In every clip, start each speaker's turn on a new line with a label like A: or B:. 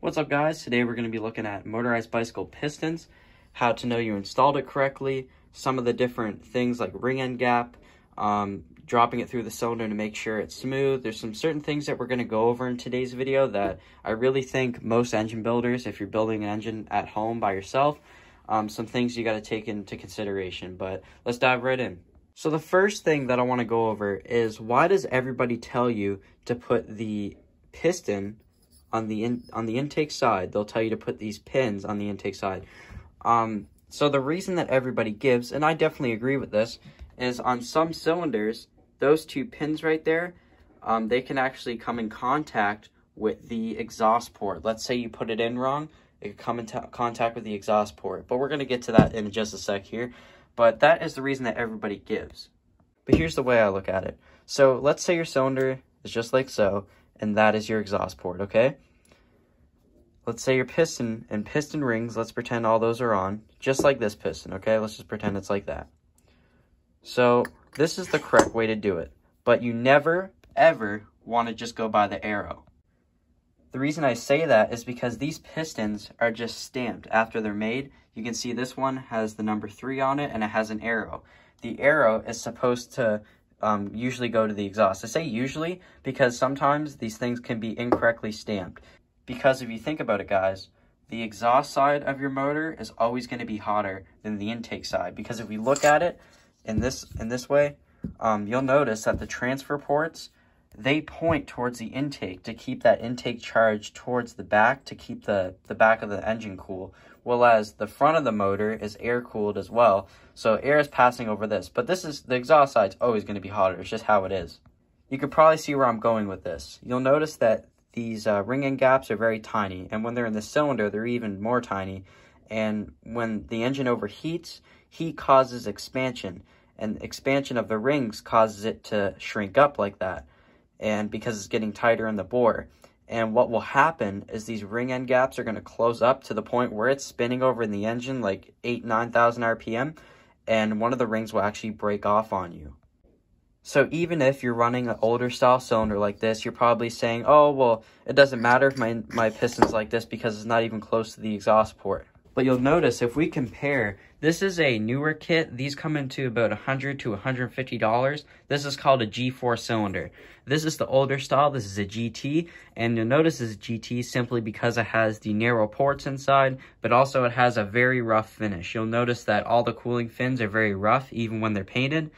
A: What's up guys? Today we're going to be looking at motorized bicycle pistons, how to know you installed it correctly, some of the different things like ring end gap, um, dropping it through the cylinder to make sure it's smooth. There's some certain things that we're going to go over in today's video that I really think most engine builders, if you're building an engine at home by yourself, um, some things you got to take into consideration. But let's dive right in. So the first thing that I want to go over is why does everybody tell you to put the piston on the in, on the intake side? They'll tell you to put these pins on the intake side. Um, so the reason that everybody gives, and I definitely agree with this, is on some cylinders, those two pins right there, um, they can actually come in contact with the exhaust port. Let's say you put it in wrong, it could come into contact with the exhaust port. But we're going to get to that in just a sec here. But that is the reason that everybody gives. But here's the way I look at it. So let's say your cylinder is just like so, and that is your exhaust port, okay? Let's say your piston and piston rings, let's pretend all those are on, just like this piston, okay? Let's just pretend it's like that. So this is the correct way to do it, but you never, ever want to just go by the arrow. The reason I say that is because these pistons are just stamped after they're made. You can see this one has the number three on it and it has an arrow. The arrow is supposed to um, usually go to the exhaust. I say usually because sometimes these things can be incorrectly stamped. Because if you think about it, guys, the exhaust side of your motor is always going to be hotter than the intake side. Because if we look at it in this, in this way, um, you'll notice that the transfer ports, they point towards the intake to keep that intake charge towards the back to keep the, the back of the engine cool. Whereas the front of the motor is air cooled as well. So air is passing over this. But this is, the exhaust side side's always going to be hotter. It's just how it is. You can probably see where I'm going with this. You'll notice that these uh, ring end gaps are very tiny, and when they're in the cylinder, they're even more tiny. And when the engine overheats, heat causes expansion, and expansion of the rings causes it to shrink up like that, and because it's getting tighter in the bore. And what will happen is these ring end gaps are going to close up to the point where it's spinning over in the engine like 8, 9,000 RPM, and one of the rings will actually break off on you. So even if you're running an older style cylinder like this, you're probably saying, oh, well, it doesn't matter if my, my piston's like this because it's not even close to the exhaust port. But you'll notice if we compare, this is a newer kit. These come into about 100 to $150. This is called a G4 cylinder. This is the older style. This is a GT. And you'll notice it's GT simply because it has the narrow ports inside, but also it has a very rough finish. You'll notice that all the cooling fins are very rough, even when they're painted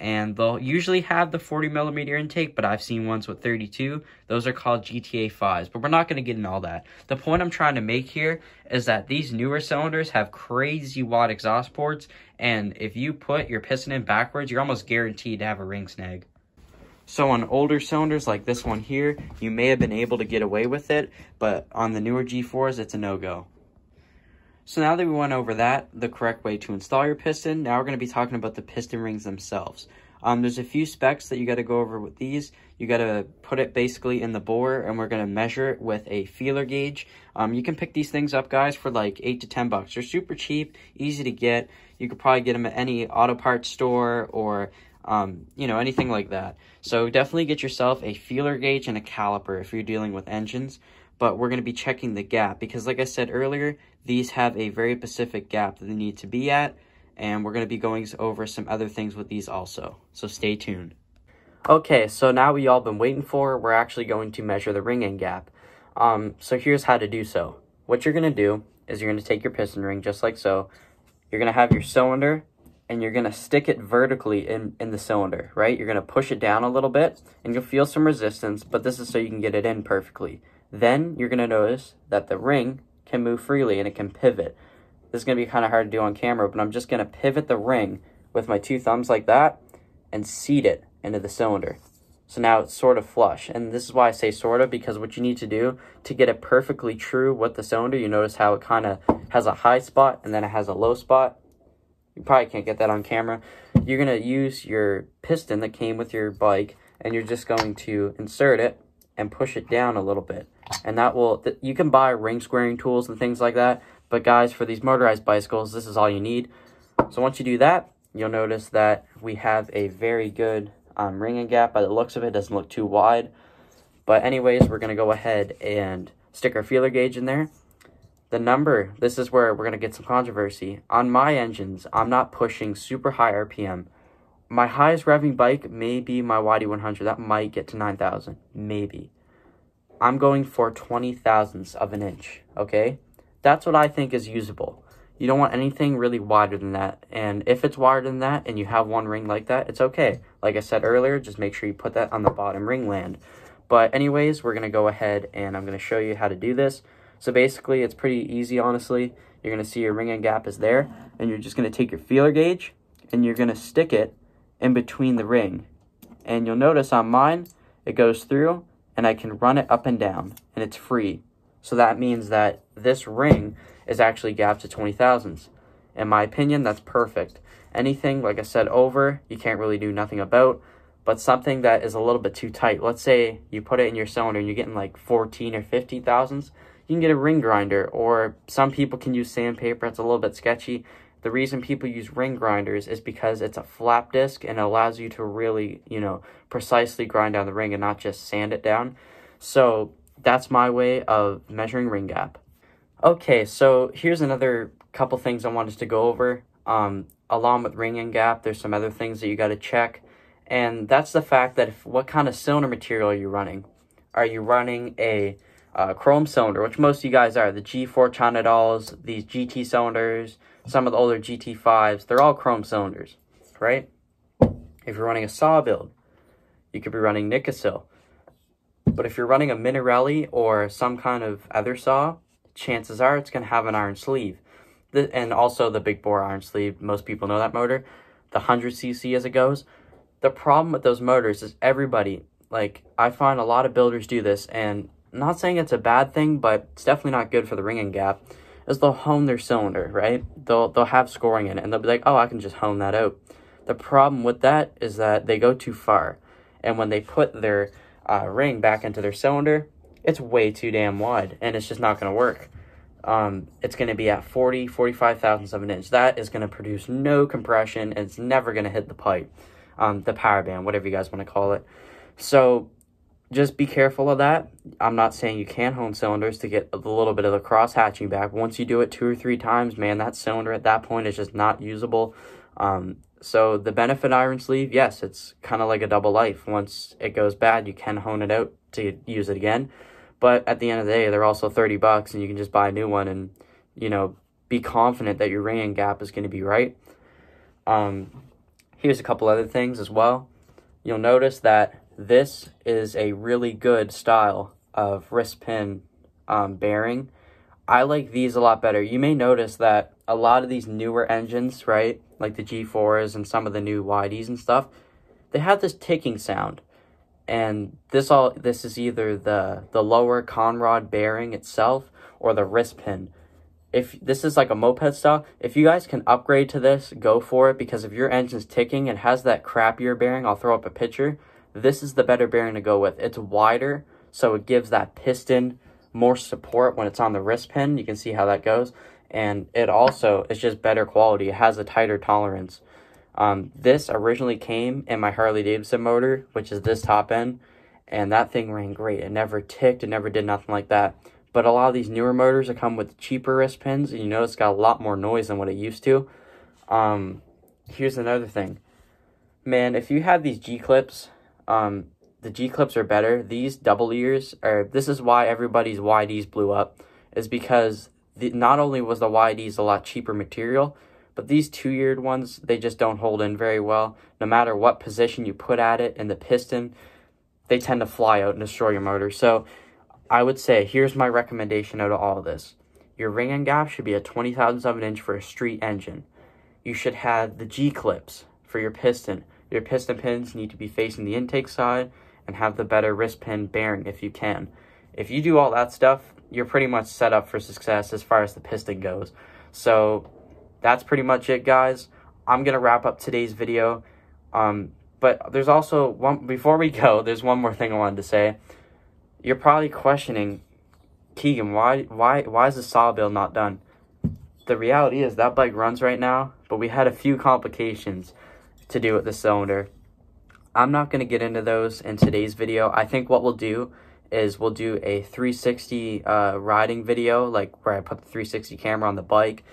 A: and they'll usually have the 40 millimeter intake, but I've seen ones with 32. Those are called GTA 5s, but we're not going to get in all that. The point I'm trying to make here is that these newer cylinders have crazy watt exhaust ports, and if you put your piston in backwards, you're almost guaranteed to have a ring snag. So on older cylinders like this one here, you may have been able to get away with it, but on the newer G4s, it's a no-go. So now that we went over that, the correct way to install your piston, now we're going to be talking about the piston rings themselves. Um, there's a few specs that you got to go over with these. You got to put it basically in the bore, and we're going to measure it with a feeler gauge. Um, you can pick these things up, guys, for like 8 to 10 bucks. They're super cheap, easy to get. You could probably get them at any auto parts store or, um, you know, anything like that. So definitely get yourself a feeler gauge and a caliper if you're dealing with engines but we're going to be checking the gap because like I said earlier, these have a very specific gap that they need to be at, and we're going to be going over some other things with these also, so stay tuned. Okay, so now we all been waiting for, we're actually going to measure the ring end gap. Um, so here's how to do so. What you're going to do is you're going to take your piston ring just like so. You're going to have your cylinder and you're going to stick it vertically in, in the cylinder, right? You're going to push it down a little bit and you'll feel some resistance, but this is so you can get it in perfectly. Then you're going to notice that the ring can move freely and it can pivot. This is going to be kind of hard to do on camera, but I'm just going to pivot the ring with my two thumbs like that and seat it into the cylinder. So now it's sort of flush. And this is why I say sort of, because what you need to do to get it perfectly true with the cylinder, you notice how it kind of has a high spot and then it has a low spot. You probably can't get that on camera. You're going to use your piston that came with your bike and you're just going to insert it and push it down a little bit. And that will, you can buy ring squaring tools and things like that. But guys, for these motorized bicycles, this is all you need. So once you do that, you'll notice that we have a very good um, ring end gap. By the looks of it, it doesn't look too wide. But anyways, we're going to go ahead and stick our feeler gauge in there. The number, this is where we're going to get some controversy. On my engines, I'm not pushing super high RPM. My highest revving bike may be my YD100. That might get to 9,000. Maybe. I'm going for 20 thousandths of an inch, okay? That's what I think is usable. You don't want anything really wider than that. And if it's wider than that and you have one ring like that, it's okay. Like I said earlier, just make sure you put that on the bottom ring land. But anyways, we're going to go ahead and I'm going to show you how to do this. So basically, it's pretty easy, honestly. You're going to see your ring end gap is there. And you're just going to take your feeler gauge and you're going to stick it in between the ring. And you'll notice on mine, it goes through and I can run it up and down and it's free. So that means that this ring is actually gapped to 20 thousandths. In my opinion, that's perfect. Anything, like I said, over, you can't really do nothing about, but something that is a little bit too tight. Let's say you put it in your cylinder and you're getting like 14 or 50 thousandths, you can get a ring grinder, or some people can use sandpaper. It's a little bit sketchy. The reason people use ring grinders is because it's a flap disc and allows you to really, you know, precisely grind down the ring and not just sand it down. So that's my way of measuring ring gap. Okay, so here's another couple things I wanted to go over. Um, along with ring end gap, there's some other things that you got to check. And that's the fact that if, what kind of cylinder material are you running? Are you running a uh, chrome cylinder, which most of you guys are, the G4 China dolls, these GT cylinders, some of the older GT5s, they're all chrome cylinders, right? If you're running a saw build, you could be running Nikasil. But if you're running a Minarelli or some kind of other saw, chances are it's going to have an iron sleeve. The, and also the big bore iron sleeve, most people know that motor. The 100cc as it goes. The problem with those motors is everybody, like, I find a lot of builders do this, and not saying it's a bad thing, but it's definitely not good for the ring end gap is they'll hone their cylinder, right? They'll they'll have scoring in it, and they'll be like, oh, I can just hone that out. The problem with that is that they go too far, and when they put their uh, ring back into their cylinder, it's way too damn wide, and it's just not going to work. Um, it's going to be at 40, 45 thousandths of an inch. That is going to produce no compression, and it's never going to hit the pipe, um, the power band, whatever you guys want to call it. So just be careful of that. I'm not saying you can't hone cylinders to get a little bit of the cross hatching back. Once you do it two or three times, man, that cylinder at that point is just not usable. Um, so the benefit iron sleeve, yes, it's kind of like a double life. Once it goes bad, you can hone it out to use it again. But at the end of the day, they're also 30 bucks and you can just buy a new one and, you know, be confident that your ring gap is going to be right. Um, here's a couple other things as well. You'll notice that this is a really good style of wrist pin um, bearing. I like these a lot better. You may notice that a lot of these newer engines, right, like the G4s and some of the new YDs and stuff, they have this ticking sound. And this all this is either the the lower conrod bearing itself or the wrist pin. If this is like a moped style, if you guys can upgrade to this, go for it because if your engine's ticking and has that crappier bearing, I'll throw up a picture this is the better bearing to go with. It's wider, so it gives that piston more support when it's on the wrist pin. You can see how that goes. And it also is just better quality. It has a tighter tolerance. Um, this originally came in my Harley Davidson motor, which is this top end, and that thing ran great. It never ticked, it never did nothing like that. But a lot of these newer motors that come with cheaper wrist pins, and you know it's got a lot more noise than what it used to. Um, here's another thing. Man, if you have these G-clips um, the G clips are better. These double ears are. This is why everybody's YDs blew up, is because the, not only was the YDs a lot cheaper material, but these two-eared ones they just don't hold in very well. No matter what position you put at it in the piston, they tend to fly out and destroy your motor. So I would say here's my recommendation out of all of this. Your ring end gap should be a 20 thousandths of an inch for a street engine. You should have the G clips for your piston your piston pins need to be facing the intake side and have the better wrist pin bearing if you can. If you do all that stuff, you're pretty much set up for success as far as the piston goes. So that's pretty much it, guys. I'm going to wrap up today's video. Um, but there's also one, before we go, there's one more thing I wanted to say. You're probably questioning, Keegan, why, why, why is the saw build not done? The reality is that bike runs right now, but we had a few complications to do with the cylinder. I'm not going to get into those in today's video. I think what we'll do is we'll do a 360 uh, riding video, like where I put the 360 camera on the bike.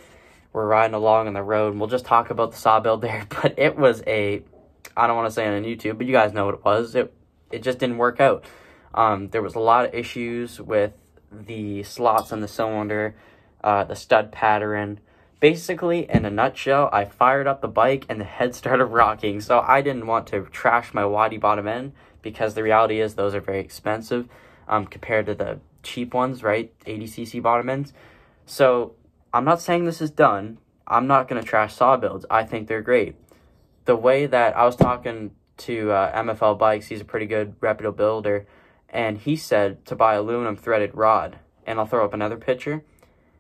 A: We're riding along on the road, and we'll just talk about the saw build there. But it was a, I don't want to say on YouTube, but you guys know what it was. It it just didn't work out. Um, there was a lot of issues with the slots on the cylinder, uh, the stud pattern. Basically, in a nutshell, I fired up the bike and the head started rocking. So I didn't want to trash my YD bottom end because the reality is those are very expensive um, compared to the cheap ones, right? 80cc bottom ends. So I'm not saying this is done. I'm not going to trash saw builds. I think they're great. The way that I was talking to uh, MFL Bikes, he's a pretty good reputable builder, and he said to buy aluminum threaded rod. And I'll throw up another picture.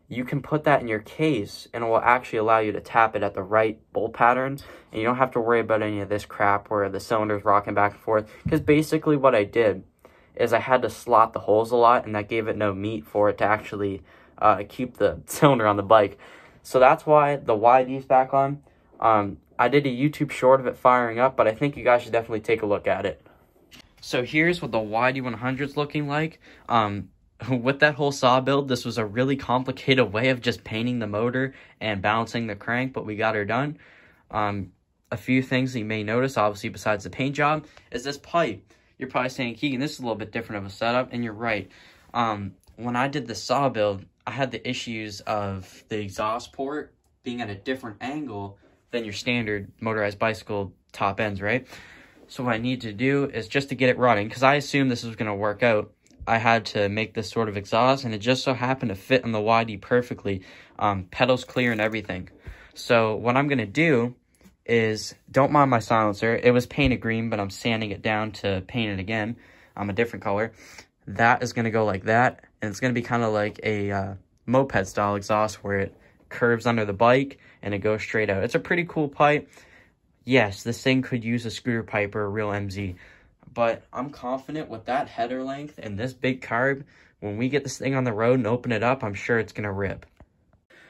A: You can put that in your case, and it will actually allow you to tap it at the right bolt pattern, and you don't have to worry about any of this crap where the cylinder's rocking back and forth. Because basically what I did is I had to slot the holes a lot, and that gave it no meat for it to actually uh, keep the cylinder on the bike. So that's why the YD's back on. Um, I did a YouTube short of it firing up, but I think you guys should definitely take a look at it. So here's what the YD100 is looking like. Um, with that whole saw build, this was a really complicated way of just painting the motor and balancing the crank, but we got her done. Um, a few things you may notice, obviously, besides the paint job, is this pipe. You're probably saying, Keegan, this is a little bit different of a setup, and you're right. Um, when I did the saw build, I had the issues of the exhaust port being at a different angle than your standard motorized bicycle top ends, right? So what I need to do is just to get it running, because I assume this is going to work out, I had to make this sort of exhaust, and it just so happened to fit on the YD perfectly. Um, pedals clear and everything. So what I'm going to do is, don't mind my silencer. It was painted green, but I'm sanding it down to paint it again. I'm a different color. That is going to go like that, and it's going to be kind of like a uh, moped style exhaust where it curves under the bike and it goes straight out. It's a pretty cool pipe. Yes, this thing could use a scooter pipe or a real MZ, but I'm confident with that header length and this big carb, when we get this thing on the road and open it up, I'm sure it's going to rip.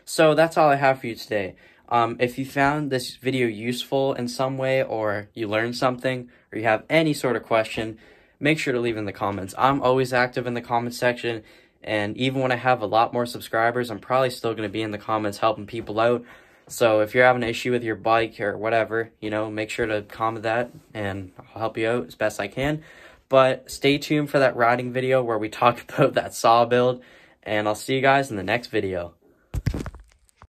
A: So that's all I have for you today. Um, if you found this video useful in some way or you learned something or you have any sort of question, make sure to leave in the comments. I'm always active in the comment section and even when I have a lot more subscribers, I'm probably still going to be in the comments helping people out. So if you're having an issue with your bike or whatever, you know, make sure to comment that and I'll help you out as best I can. But stay tuned for that riding video where we talk about that saw build and I'll see you guys in the next video.